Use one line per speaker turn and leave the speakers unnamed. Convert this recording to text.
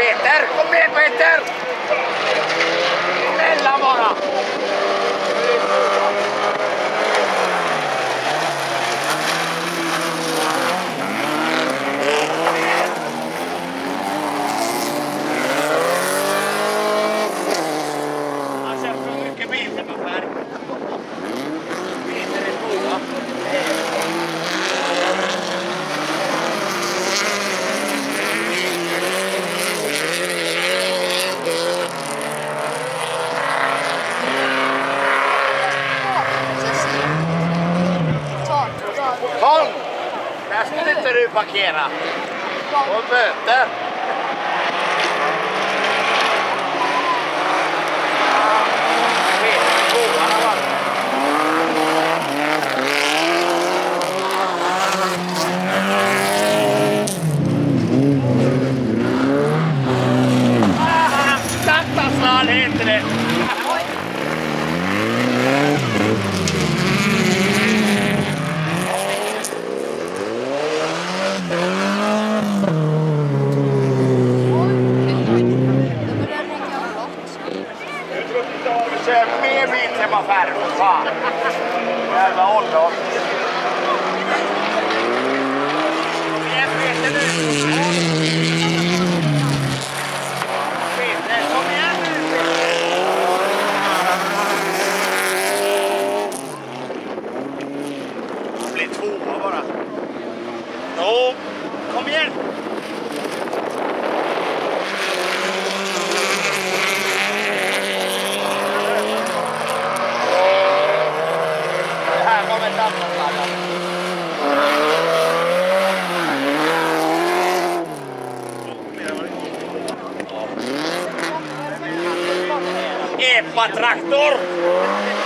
Peter! Kom med Peter! Tom! Där skulle inte du parkera. Och böter. Peter heter det. Inte att vi kör mer bil till affären för fan. Jävla ålder. Kom igen Peter nu. Peter, kom